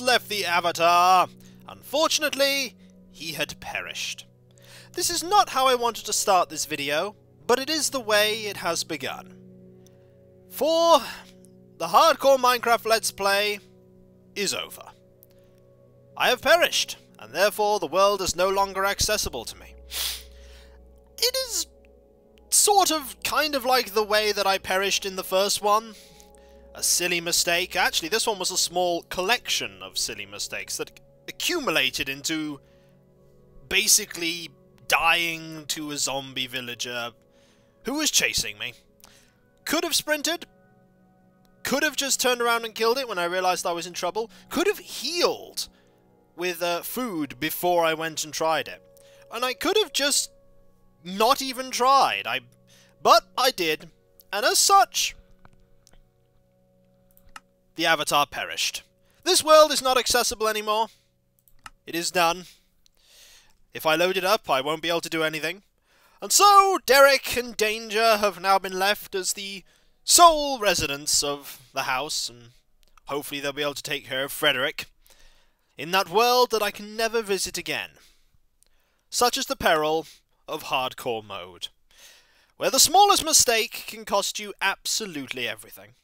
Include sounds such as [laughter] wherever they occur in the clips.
left the Avatar, unfortunately, he had perished. This is not how I wanted to start this video, but it is the way it has begun. For the hardcore Minecraft Let's Play is over. I have perished, and therefore the world is no longer accessible to me. It is sort of kind of like the way that I perished in the first one. A silly mistake. Actually, this one was a small collection of silly mistakes that accumulated into basically dying to a zombie villager who was chasing me. Could have sprinted. Could have just turned around and killed it when I realized I was in trouble. Could have healed with uh, food before I went and tried it. And I could have just not even tried. I, But I did. And as such, the Avatar perished. This world is not accessible anymore. It is done. If I load it up, I won't be able to do anything. And so, Derek and Danger have now been left as the sole residents of the house, and hopefully they'll be able to take care of Frederick in that world that I can never visit again. Such is the peril of hardcore mode, where the smallest mistake can cost you absolutely everything.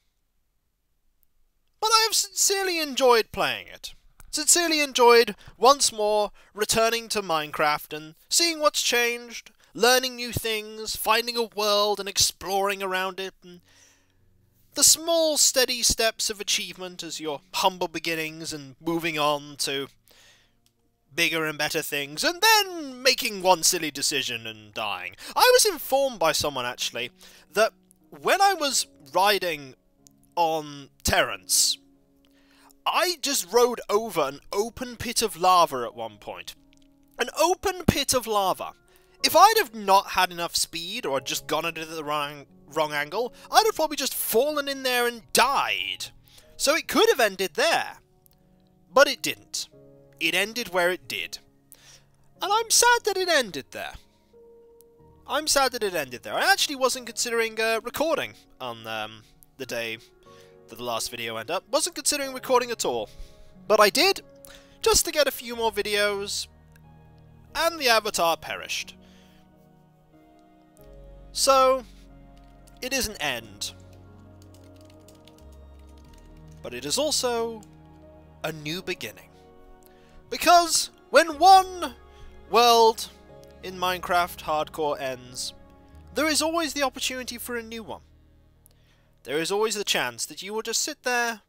But I have sincerely enjoyed playing it. Sincerely enjoyed once more returning to Minecraft and seeing what's changed, learning new things, finding a world and exploring around it, and the small steady steps of achievement as your humble beginnings and moving on to bigger and better things, and then making one silly decision and dying. I was informed by someone actually that when I was riding on Terence. I just rode over an open pit of lava at one point. An open pit of lava. If I'd have not had enough speed or just gone into the wrong, wrong angle, I'd have probably just fallen in there and died. So it could have ended there. But it didn't. It ended where it did. And I'm sad that it ended there. I'm sad that it ended there. I actually wasn't considering uh, recording on um, the day that the last video went up. Wasn't considering recording at all. But I did, just to get a few more videos, and the avatar perished. So, it is an end. But it is also a new beginning. Because when one world in Minecraft Hardcore ends, there is always the opportunity for a new one there is always the chance that you will just sit there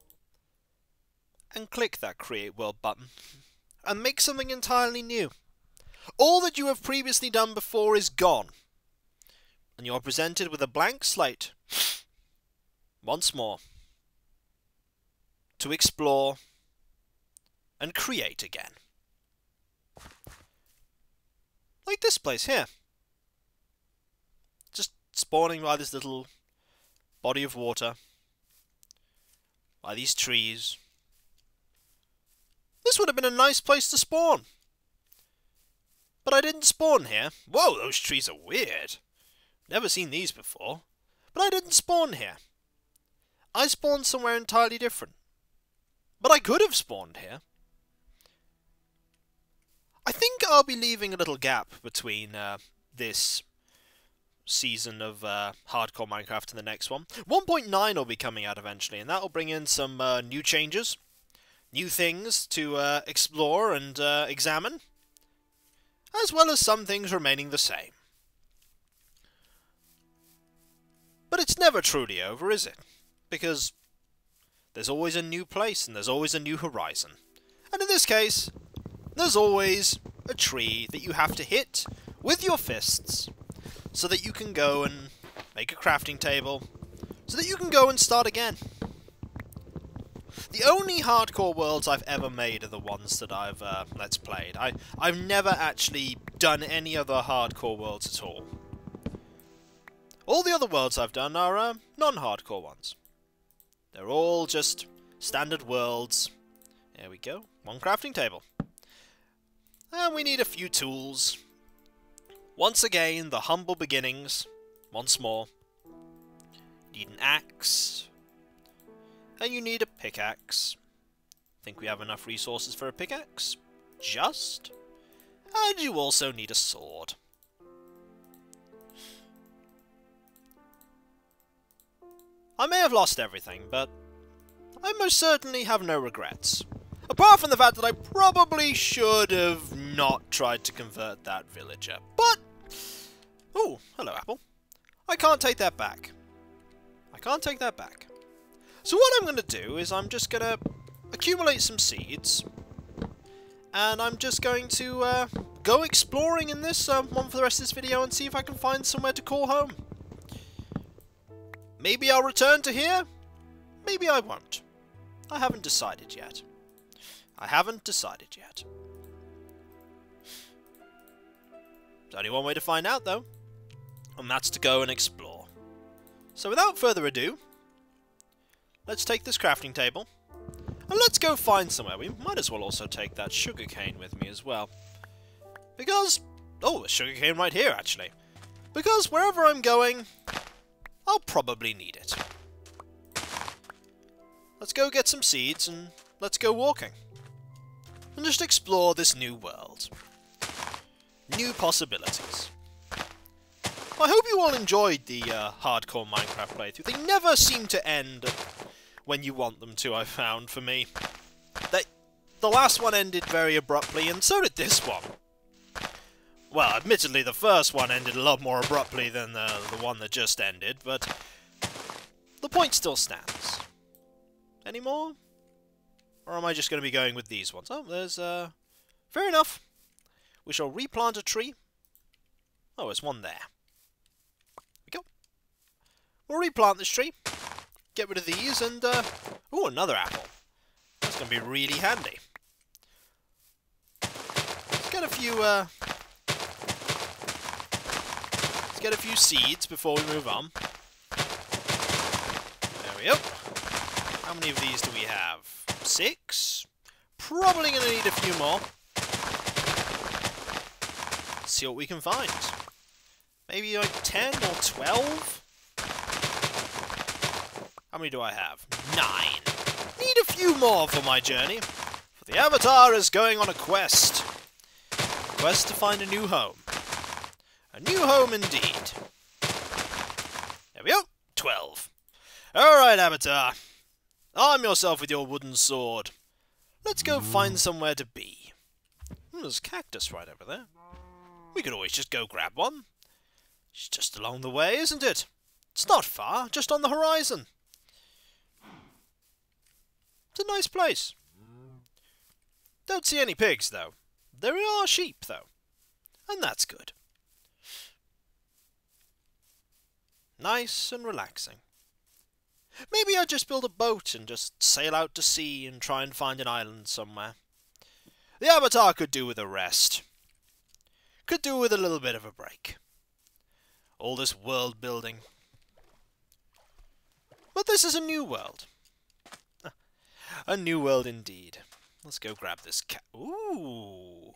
and click that Create World button and make something entirely new. All that you have previously done before is gone, and you are presented with a blank slate once more to explore and create again. Like this place here. Just spawning by this little body of water, by these trees. This would have been a nice place to spawn. But I didn't spawn here. Whoa, those trees are weird. Never seen these before. But I didn't spawn here. I spawned somewhere entirely different. But I could have spawned here. I think I'll be leaving a little gap between uh, this season of uh, Hardcore Minecraft in the next one. 1.9 will be coming out eventually, and that will bring in some uh, new changes, new things to uh, explore and uh, examine, as well as some things remaining the same. But it's never truly over, is it? Because there's always a new place and there's always a new horizon. And in this case, there's always a tree that you have to hit with your fists so that you can go and make a crafting table, so that you can go and start again. The only hardcore worlds I've ever made are the ones that I've uh, let's played. I I've never actually done any other hardcore worlds at all. All the other worlds I've done are uh, non-hardcore ones. They're all just standard worlds. There we go. One crafting table. And we need a few tools. Once again, the humble beginnings. Once more. Need an axe. And you need a pickaxe. Think we have enough resources for a pickaxe? Just? And you also need a sword. I may have lost everything, but I most certainly have no regrets. Apart from the fact that I probably should have not tried to convert that villager. But... Oh, hello, Apple. I can't take that back. I can't take that back. So what I'm going to do is I'm just going to accumulate some seeds. And I'm just going to uh, go exploring in this uh, one for the rest of this video and see if I can find somewhere to call home. Maybe I'll return to here. Maybe I won't. I haven't decided yet. I haven't decided yet. There's only one way to find out, though. And that's to go and explore. So without further ado, let's take this crafting table. And let's go find somewhere. We might as well also take that sugarcane with me as well. Because... Oh, a sugarcane right here, actually. Because wherever I'm going, I'll probably need it. Let's go get some seeds and let's go walking. And just explore this new world. New possibilities. I hope you all enjoyed the uh, hardcore Minecraft playthrough. They never seem to end when you want them to, I found, for me. They, the last one ended very abruptly, and so did this one. Well, admittedly, the first one ended a lot more abruptly than the, the one that just ended, but the point still stands. Any more? Or am I just going to be going with these ones? Oh, there's, uh... Fair enough. We shall replant a tree. Oh, there's one there. There we go. We'll replant this tree. Get rid of these and, uh... Oh, another apple. That's going to be really handy. Let's get a few, uh Let's get a few seeds before we move on. There we go. How many of these do we have? Six? Probably going to need a few more. Let's see what we can find. Maybe like 10 or 12? How many do I have? Nine. Need a few more for my journey. For the Avatar is going on a quest. A quest to find a new home. A new home indeed. There we go. Twelve. Alright, Avatar. Arm yourself with your wooden sword. Let's go find somewhere to be. Hmm, there's cactus right over there. We could always just go grab one. It's just along the way, isn't it? It's not far, just on the horizon. It's a nice place. Don't see any pigs, though. There are sheep, though. And that's good. Nice and relaxing. Maybe I'll just build a boat and just sail out to sea and try and find an island somewhere. The Avatar could do with a rest. Could do with a little bit of a break. All this world building. But this is a new world. Ah, a new world indeed. Let's go grab this cat. Ooh.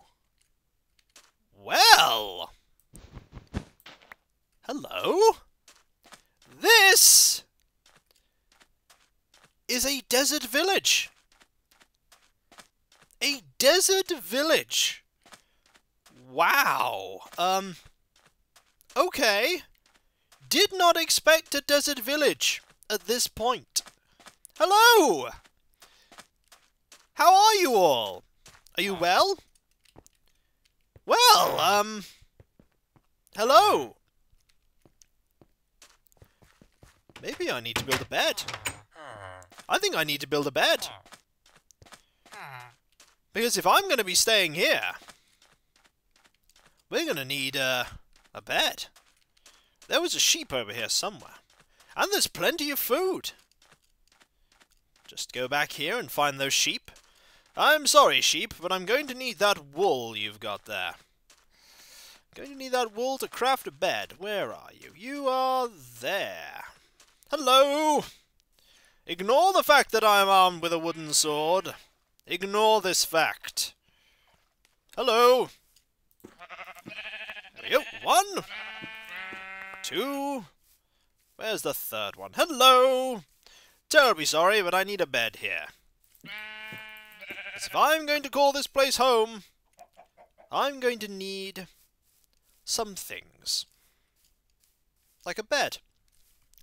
Well. Hello. This is a desert village. A desert village. Wow. Um. Okay. Did not expect a desert village at this point. Hello! How are you all? Are you well? Well, um... Hello! Maybe I need to build a bed. I think I need to build a bed. Because if I'm going to be staying here, we're going to need uh, a bed. There was a sheep over here somewhere. And there's plenty of food. Just go back here and find those sheep. I'm sorry, sheep, but I'm going to need that wool you've got there. Going to need that wool to craft a bed. Where are you? You are there. Hello! Ignore the fact that I am armed with a wooden sword. Ignore this fact. Hello! One. Two. Where's the third one? Hello! Terribly sorry, but I need a bed here. if I'm going to call this place home, I'm going to need some things. Like a bed,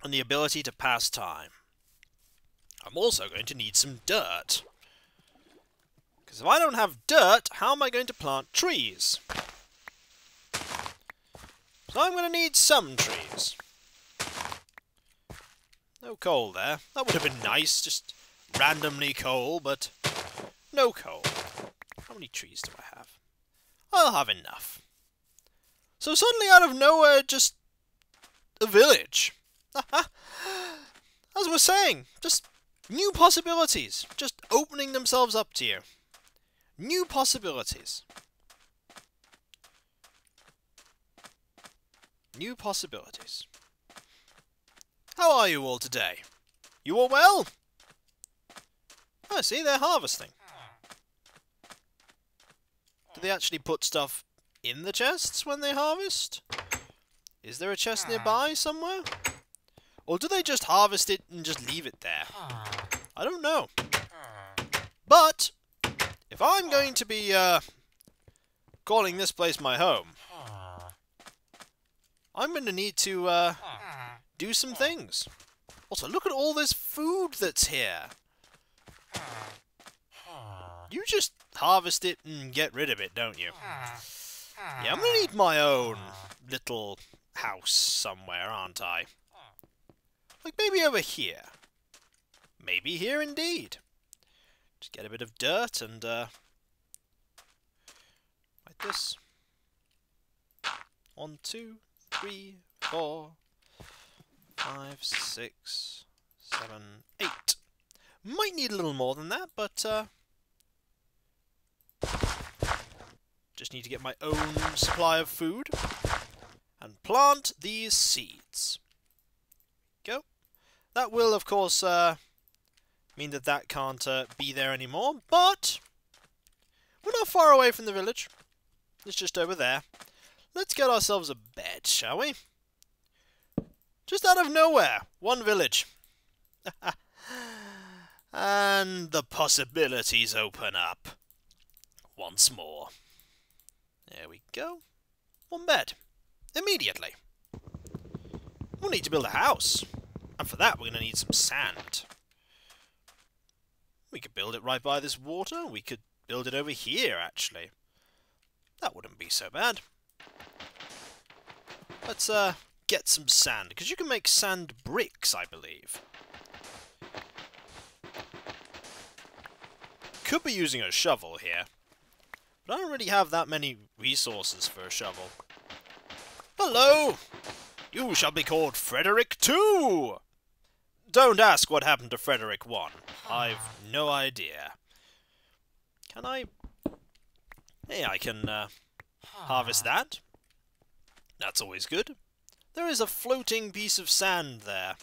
and the ability to pass time. I'm also going to need some dirt. Because if I don't have dirt, how am I going to plant trees? So I'm going to need some trees. No coal there. That would have been nice, just randomly coal, but no coal. How many trees do I have? I'll have enough. So suddenly out of nowhere, just a village. [laughs] As was saying, just new possibilities, just opening themselves up to you. New possibilities. New possibilities. How are you all today? You all well? I oh, see, they're harvesting. Do they actually put stuff in the chests when they harvest? Is there a chest nearby somewhere? Or do they just harvest it and just leave it there? Ah. I don't know. But, if I'm going to be, uh, calling this place my home, I'm going to need to, uh, do some things. Also, look at all this food that's here. You just harvest it and get rid of it, don't you? Yeah, I'm gonna need my own little house somewhere, aren't I? Like maybe over here. Maybe here indeed. Just get a bit of dirt and, uh... Like this. One, two, three, four, five, six, seven, eight. Might need a little more than that, but, uh... Just need to get my own supply of food. And plant these seeds. Go. That will, of course, uh, mean that that can't uh, be there anymore, but we're not far away from the village. It's just over there. Let's get ourselves a bed, shall we? Just out of nowhere, one village. [laughs] and the possibilities open up once more. There we go. One bed. Immediately. We'll need to build a house. And for that, we're going to need some sand. We could build it right by this water. We could build it over here, actually. That wouldn't be so bad. Let's uh, get some sand, because you can make sand bricks, I believe. Could be using a shovel here. But I don't really have that many resources for a shovel. Hello! You shall be called Frederick too! Don't ask what happened to Frederick 1. I've no idea. Can I... Hey, I can uh, harvest that. That's always good. There is a floating piece of sand there.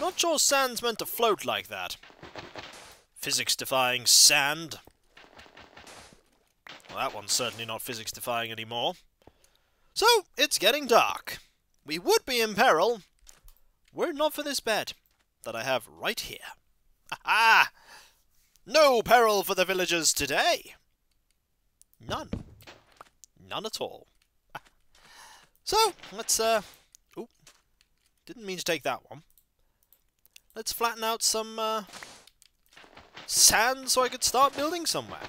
Not sure sand's meant to float like that. Physics-defying sand. Well, that one's certainly not physics-defying anymore. So, it's getting dark. We would be in peril, were it not for this bed that I have right here. Ha No peril for the villagers today! None. None at all. So, let's, uh... Didn't mean to take that one. Let's flatten out some, uh... Sand so I could start building somewhere.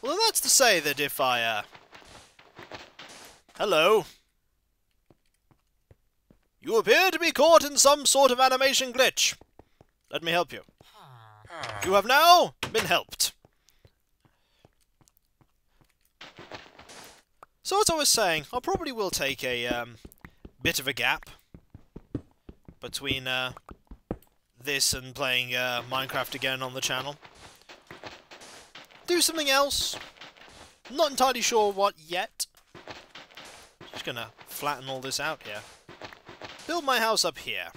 Well, that's to say that if I, uh... Hello. You appear to be caught in some sort of animation glitch. Let me help you. You have now been helped. So as I was saying, I probably will take a um, bit of a gap between uh, this and playing uh, Minecraft again on the channel do something else. Not entirely sure what yet. Just gonna flatten all this out here. Build my house up here.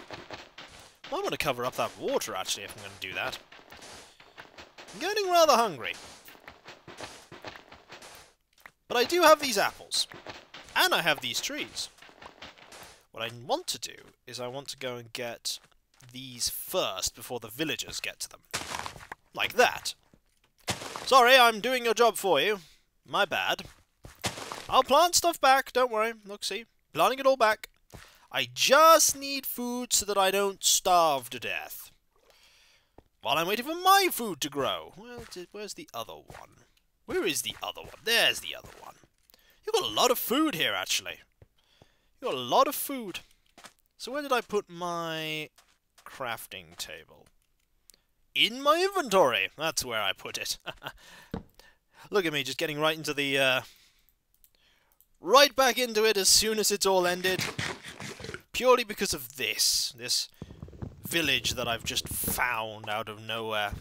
Might want to cover up that water, actually, if I'm going to do that. I'm getting rather hungry. But I do have these apples. And I have these trees. What I want to do is I want to go and get these first before the villagers get to them. Like that. Sorry, I'm doing your job for you. My bad. I'll plant stuff back, don't worry. Look, see? Planting it all back. I just need food so that I don't starve to death. While I'm waiting for my food to grow. where's the other one? Where is the other one? There's the other one. You've got a lot of food here, actually. You've got a lot of food. So where did I put my crafting table? In my inventory! That's where I put it. [laughs] Look at me, just getting right into the, uh, Right back into it as soon as it's all ended. Purely because of this. This village that I've just found out of nowhere.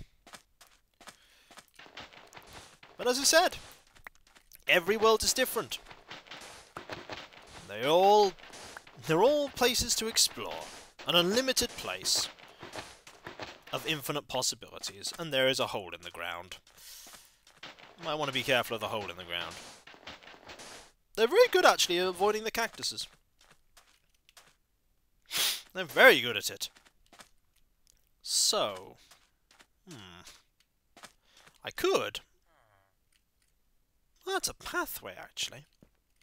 But as I said, every world is different. They all they're all places to explore. An unlimited place of infinite possibilities, and there is a hole in the ground. Might want to be careful of the hole in the ground. They're very good, actually, at avoiding the cactuses. They're very good at it. So... Hmm... I could... That's a pathway, actually.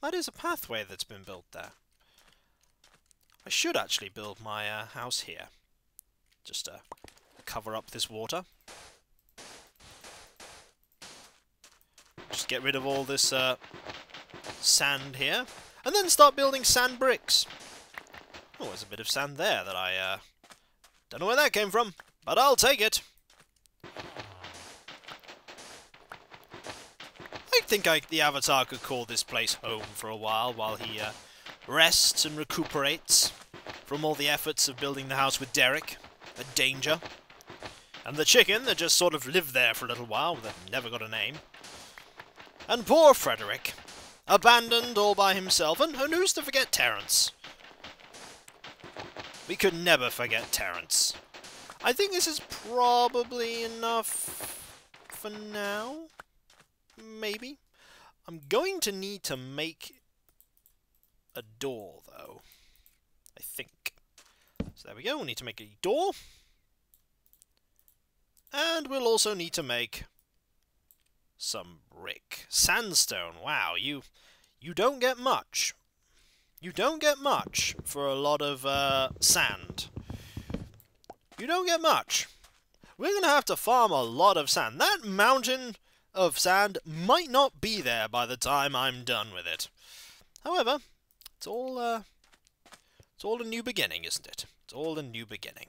That is a pathway that's been built there. I should actually build my uh, house here. Just to cover up this water. Just get rid of all this uh, sand here, and then start building sand bricks. Oh, there's a bit of sand there that I, uh, don't know where that came from, but I'll take it. I think I, the Avatar could call this place home for a while, while he, uh, rests and recuperates from all the efforts of building the house with Derek, a danger. And the chicken that just sort of lived there for a little while, that never got a name. And poor Frederick, Abandoned all by himself, and who's to forget Terence? We could never forget Terence. I think this is probably enough for now. Maybe. I'm going to need to make a door, though. I think. So there we go, we'll need to make a door. And we'll also need to make some brick. Sandstone, wow, you you don't get much. You don't get much for a lot of uh, sand. You don't get much. We're going to have to farm a lot of sand. That mountain of sand might not be there by the time I'm done with it. However, it's all uh, it's all a new beginning, isn't it? It's all a new beginning.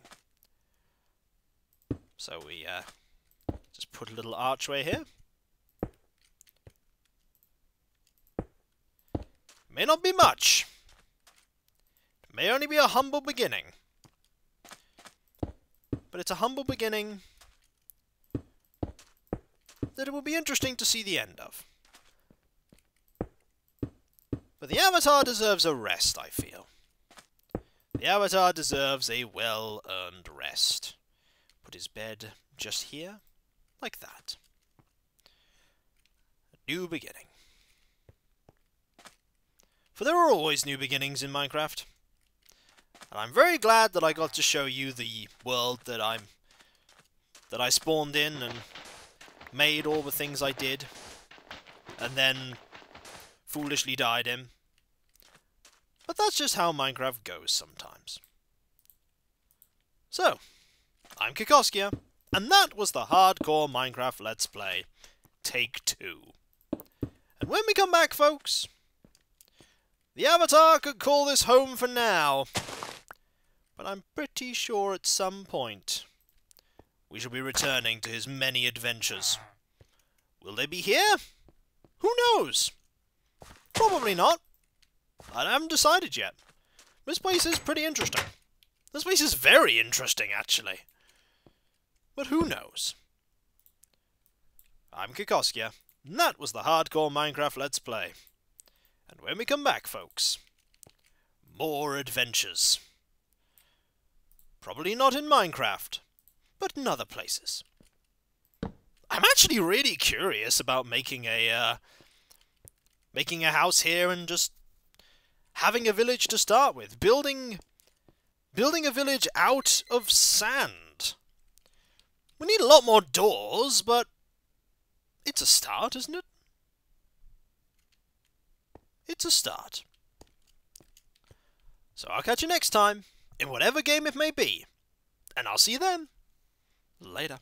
So we uh, just put a little archway here. May not be much. May only be a humble beginning. But it's a humble beginning that it will be interesting to see the end of. But the Avatar deserves a rest, I feel. The Avatar deserves a well-earned rest. Put his bed just here, like that. A new beginning. For there are always new beginnings in Minecraft. And I'm very glad that I got to show you the world that I'm that I spawned in and made all the things I did and then foolishly died in. But that's just how Minecraft goes sometimes. So, I'm Kikoskia, and that was the Hardcore Minecraft Let's Play, Take 2. And when we come back, folks, the Avatar could call this home for now. But I'm pretty sure at some point we shall be returning to his many adventures. Will they be here? Who knows? Probably not. I haven't decided yet. This place is pretty interesting. This place is very interesting, actually. But who knows? I'm Kikoskia, and that was the Hardcore Minecraft Let's Play. And when we come back, folks, more adventures. Probably not in Minecraft, but in other places. I'm actually really curious about making a, uh, making a house here and just having a village to start with. Building, building a village out of sand. We need a lot more doors, but it's a start, isn't it? It's a start. So I'll catch you next time, in whatever game it may be. And I'll see you then. Later.